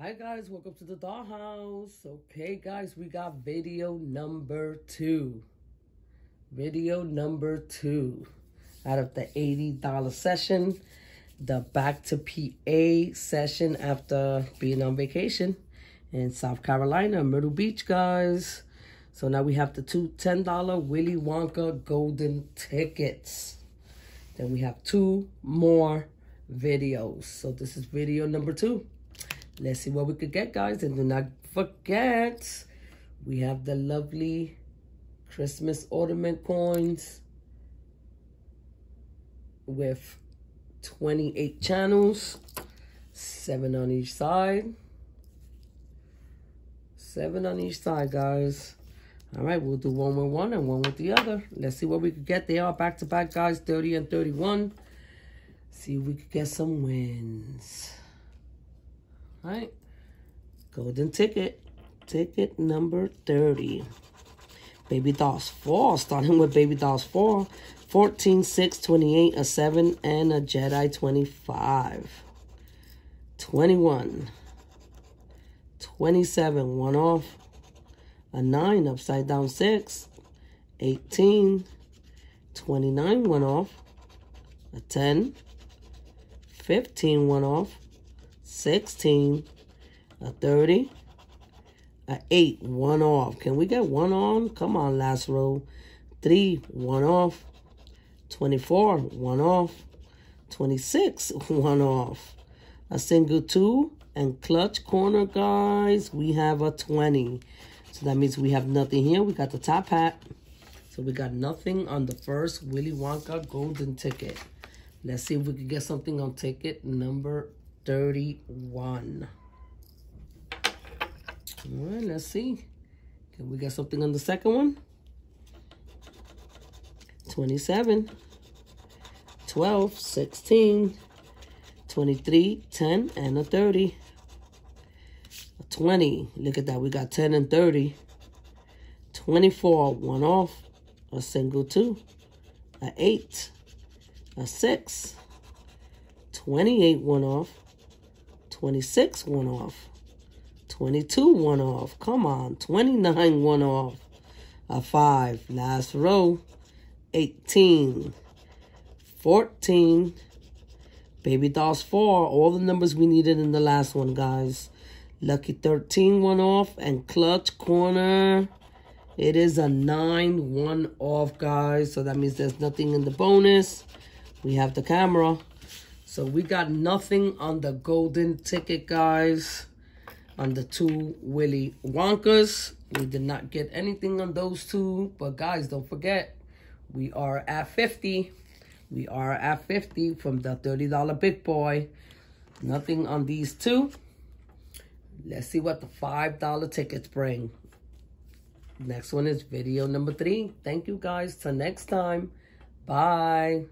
Hi guys, welcome to the dollhouse. Okay guys, we got video number two. Video number two out of the $80 session. The back to PA session after being on vacation in South Carolina, Myrtle Beach, guys. So now we have the two $10 Willy Wonka golden tickets. Then we have two more videos. So this is video number two. Let's see what we could get, guys. And do not forget, we have the lovely Christmas ornament coins with 28 channels, seven on each side. Seven on each side, guys. All right, we'll do one with one and one with the other. Let's see what we could get. They are back-to-back, -back, guys, 30 and 31. See if we could get some wins. All right. Golden ticket. Ticket number 30. Baby Dolls 4. Starting with Baby Dolls 4. 14, 6, 28, a 7, and a Jedi 25. 21. 27, one off. A 9, upside down 6. 18. 29, one off. A 10. 15, one off. 16, a 30, a 8, one off. Can we get one on? Come on, last row. 3, one off. 24, one off. 26, one off. A single 2 and clutch corner, guys. We have a 20. So that means we have nothing here. We got the top hat. So we got nothing on the first Willy Wonka golden ticket. Let's see if we can get something on ticket number 31. All right, let's see. Can we get something on the second one? 27, 12, 16, 23, 10, and a 30. A 20. Look at that. We got 10 and 30. 24, one off. A single two. A 8. A 6. 28, one off. 26 one off. 22 one off. Come on. 29 one off. A 5. Last row. 18. 14. Baby Dolls 4. All the numbers we needed in the last one, guys. Lucky 13 one off. And Clutch Corner. It is a 9 one off, guys. So that means there's nothing in the bonus. We have the camera. So we got nothing on the golden ticket, guys. On the two Willy Wonkas. We did not get anything on those two. But guys, don't forget, we are at 50. We are at 50 from the $30 big boy. Nothing on these two. Let's see what the $5 tickets bring. Next one is video number three. Thank you guys. Till next time. Bye.